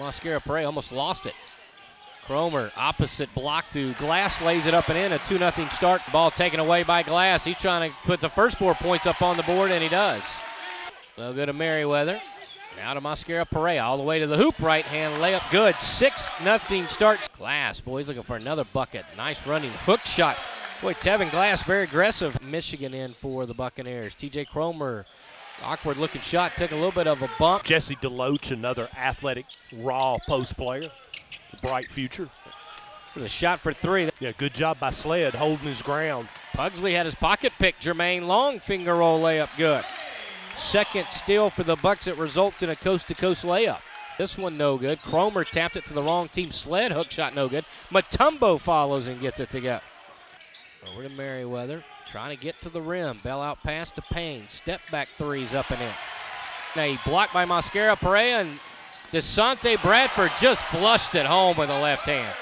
Mosquera Perea almost lost it. Cromer, opposite block to Glass, lays it up and in. A 2 0 start. Ball taken away by Glass. He's trying to put the first four points up on the board, and he does. They'll go to Merriweather. Now to Mosquera Perea, all the way to the hoop. Right hand layup, good. 6 0 start. Glass, boys looking for another bucket. Nice running hook shot. Boy, Tevin Glass, very aggressive. Michigan in for the Buccaneers. TJ Cromer, awkward looking shot, took a little bit of a bump. Jesse DeLoach, another athletic, raw post player bright future. With a shot for three. Yeah, good job by Sled holding his ground. Pugsley had his pocket pick. Jermaine Long finger roll layup good. Second steal for the Bucks. It results in a coast-to-coast layup. This one no good. Cromer tapped it to the wrong team. Sled hook shot no good. Matumbo follows and gets it to go. Over to Merriweather. Trying to get to the rim. Bell out pass to Payne. Step back threes up and in. Now he blocked by Mosquera Perea and Desonta Bradford just flushed it home with a left hand.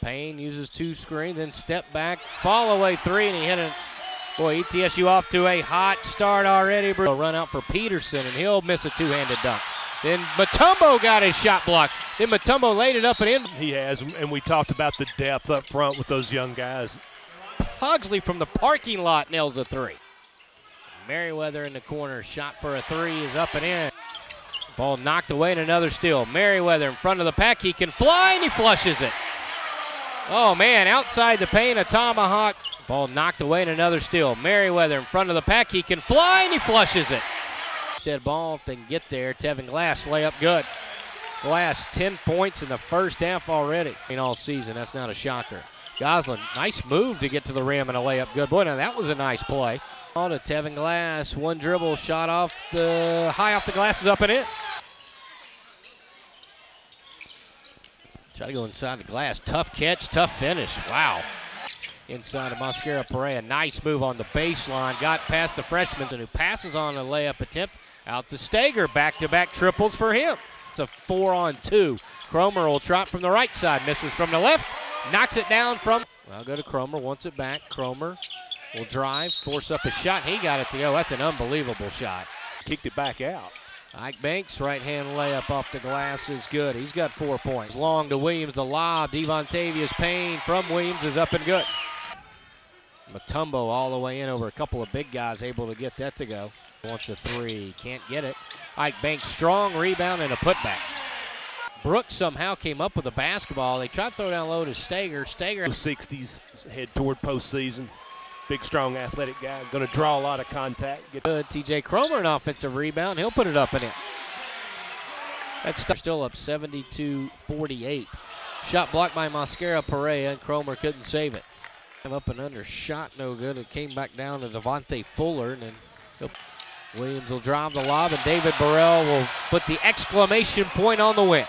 Payne uses two screens, then step back, fall away three, and he hit it. Boy, ETSU off to a hot start already. A run out for Peterson, and he'll miss a two-handed dunk. Then Matumbo got his shot blocked. Then Matumbo laid it up and in. He has, and we talked about the depth up front with those young guys. Pugsley from the parking lot nails a three. Merriweather in the corner, shot for a three is up and in. Ball knocked away and another steal. Merriweather in front of the pack. He can fly and he flushes it. Oh man, outside the paint, a tomahawk. Ball knocked away and another steal. Merriweather in front of the pack. He can fly and he flushes it. Instead, ball they can get there. Tevin Glass layup good. Glass 10 points in the first half already. In all season, that's not a shocker. Goslin, nice move to get to the rim and a layup good. Boy, now that was a nice play. On to Tevin Glass, one dribble shot off the high off the glass is up and in. Try to go inside the glass. Tough catch, tough finish. Wow. Inside of Mosquera Perea. Nice move on the baseline. Got past the freshman and who passes on a layup attempt. Out to Stager. Back to back triples for him. It's a four on two. Cromer will trot from the right side. Misses from the left. Knocks it down from. I'll go to Cromer. Wants it back. Cromer will drive. Force up a shot. He got it to go. That's an unbelievable shot. Kicked it back out. Ike Banks, right hand layup off the glass is good. He's got four points. Long to Williams, the lob. Devontavius Payne from Williams is up and good. Matumbo all the way in over a couple of big guys, able to get that to go. Wants a three, can't get it. Ike Banks, strong rebound and a putback. Brooks somehow came up with a basketball. They tried to throw down low to Stager. Stager. The 60s head toward postseason. Big, strong, athletic guy. Going to draw a lot of contact. Get Good. TJ Cromer, an offensive rebound. He'll put it up and in. That's still up 72 48. Shot blocked by Mosquera Perea, and Cromer couldn't save it. Come up and under, shot no good. It came back down to Devontae Fuller, and then Williams will drive the lob, and David Burrell will put the exclamation point on the win.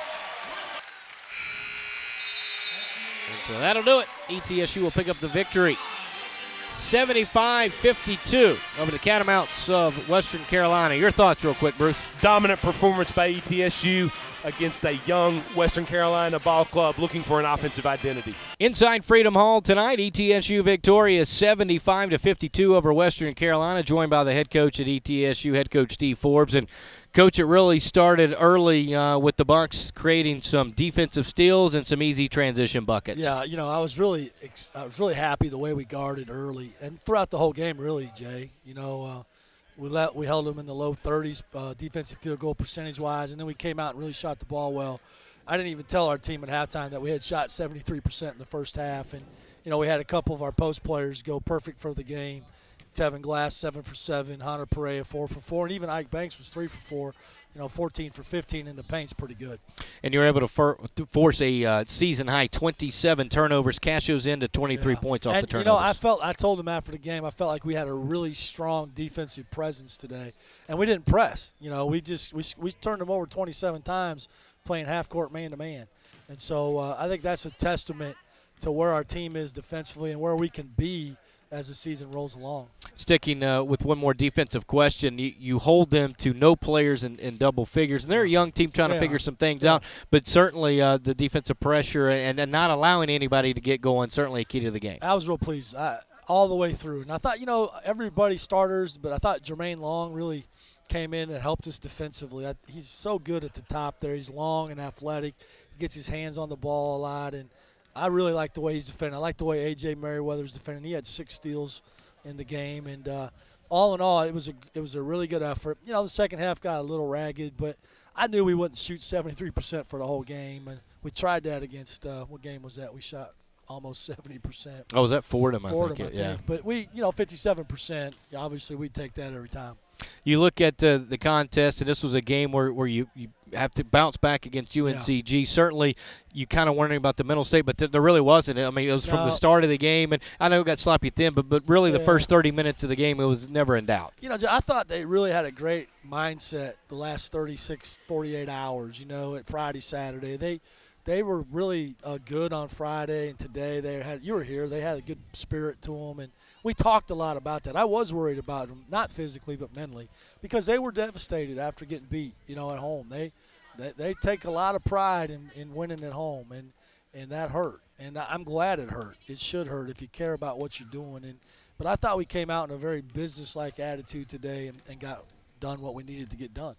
And so that'll do it. ETSU will pick up the victory. 75 52 over the Catamounts of Western Carolina. Your thoughts, real quick, Bruce. Dominant performance by ETSU against a young Western Carolina ball club looking for an offensive identity. Inside Freedom Hall tonight, ETSU victorious 75 to 52 over Western Carolina, joined by the head coach at ETSU, head coach Steve Forbes. And Coach, it really started early uh, with the Bucks creating some defensive steals and some easy transition buckets. Yeah, you know, I was really, I was really happy the way we guarded early and throughout the whole game. Really, Jay, you know, uh, we let we held them in the low 30s uh, defensive field goal percentage wise, and then we came out and really shot the ball well. I didn't even tell our team at halftime that we had shot 73% in the first half, and you know, we had a couple of our post players go perfect for the game. Tevin Glass seven for seven, Hanner Perea four for four, and even Ike Banks was three for four. You know, 14 for 15 in the paint's pretty good. And you're able to, for, to force a uh, season high 27 turnovers. Cassio's into 23 yeah. points off and, the turnovers. You know, I felt I told him after the game, I felt like we had a really strong defensive presence today, and we didn't press. You know, we just we we turned them over 27 times, playing half court man to man, and so uh, I think that's a testament to where our team is defensively and where we can be as the season rolls along. Sticking uh, with one more defensive question, you, you hold them to no players in, in double figures, and they're a young team trying yeah. to figure some things yeah. out. But certainly uh, the defensive pressure and, and not allowing anybody to get going certainly a key to the game. I was real pleased. I all the way through. And I thought, you know, everybody starters, but I thought Jermaine Long really came in and helped us defensively. I, he's so good at the top there. He's long and athletic. He gets his hands on the ball a lot, and I really like the way he's defending. I like the way A.J. Merriweather's defending. He had six steals in the game, and uh, all in all, it was a it was a really good effort. You know, the second half got a little ragged, but I knew we wouldn't shoot 73% for the whole game, and we tried that against uh, what game was that? We shot almost 70%. Oh, was that Fordham? I Fordham, think. I it, yeah. But we, you know, 57%. Obviously, we'd take that every time. You look at uh, the contest, and this was a game where, where you, you have to bounce back against UNCG. Certainly, you kind of wondering about the mental state, but th- there really wasn't. I mean, it was from the start of the game, and I know it got sloppy thin, but, but really the first 30 minutes of the game, it was never in doubt. You know, I thought they really had a great mindset the last 36, 48 hours. You know, at Friday, Saturday, they they were really uh, good on Friday, and today they had. You were here. They had a good spirit to them, and we talked a lot about that. I was worried about them, not physically but mentally, because they were devastated after getting beat. You know, at home, they they, they take a lot of pride in, in winning at home, and and that hurt. And I'm glad it hurt. It should hurt if you care about what you're doing. And but I thought we came out in a very businesslike attitude today and, and got done what we needed to get done.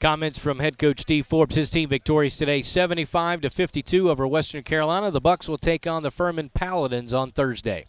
Comments from head coach Steve Forbes. His team victorious today, 75 to 52 over Western Carolina. The Bucks will take on the Furman Paladins on Thursday.